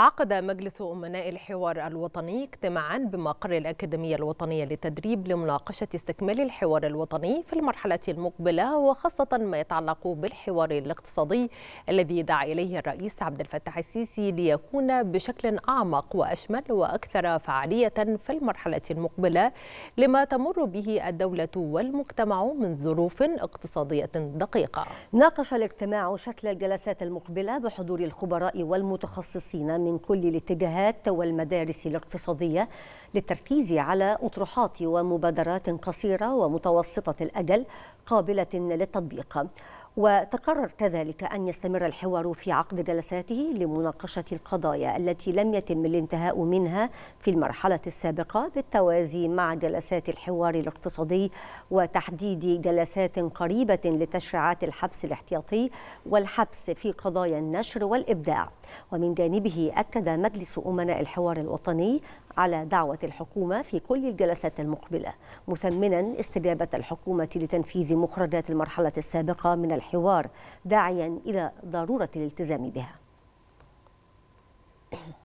عقد مجلس أمناء الحوار الوطني اجتماعا بمقر الأكاديمية الوطنية للتدريب لمناقشة استكمال الحوار الوطني في المرحلة المقبلة وخاصة ما يتعلق بالحوار الاقتصادي الذي دعا إليه الرئيس عبد الفتاح السيسي ليكون بشكل أعمق وأشمل وأكثر فعالية في المرحلة المقبلة لما تمر به الدولة والمجتمع من ظروف اقتصادية دقيقة. ناقش الاجتماع شكل الجلسات المقبلة بحضور الخبراء والمتخصصين من كل الاتجاهات والمدارس الاقتصادية للتركيز على أطروحات ومبادرات قصيرة ومتوسطة الأجل قابلة للتطبيق. وتقرر كذلك أن يستمر الحوار في عقد جلساته لمناقشة القضايا التي لم يتم الانتهاء منها في المرحلة السابقة بالتوازي مع جلسات الحوار الاقتصادي وتحديد جلسات قريبة لتشريعات الحبس الاحتياطي والحبس في قضايا النشر والإبداع. ومن جانبه أكد مجلس أمناء الحوار الوطني على دعوة الحكومة في كل الجلسات المقبلة مثمنا استجابة الحكومة لتنفيذ مخرجات المرحلة السابقة من الحوار داعيا إلى ضرورة الالتزام بها.